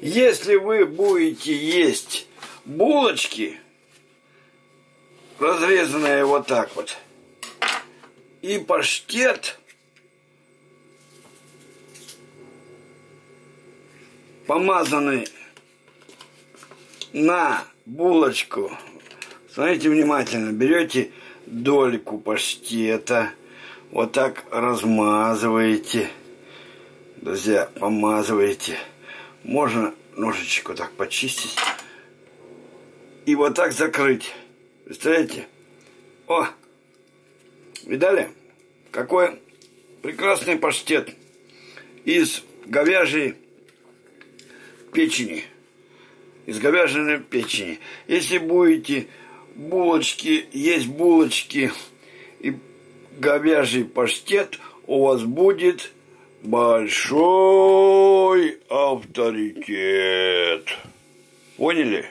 Если вы будете есть булочки, разрезанные вот так вот, и паштет, помазанный на булочку, смотрите внимательно, берете дольку паштета, вот так размазываете, друзья, помазываете. Можно ножичек вот так почистить и вот так закрыть. Представляете? О! Видали? Какой прекрасный паштет из говяжьей печени. Из говяжьей печени. Если будете булочки, есть булочки и говяжий паштет, у вас будет большой авторитет. Поняли?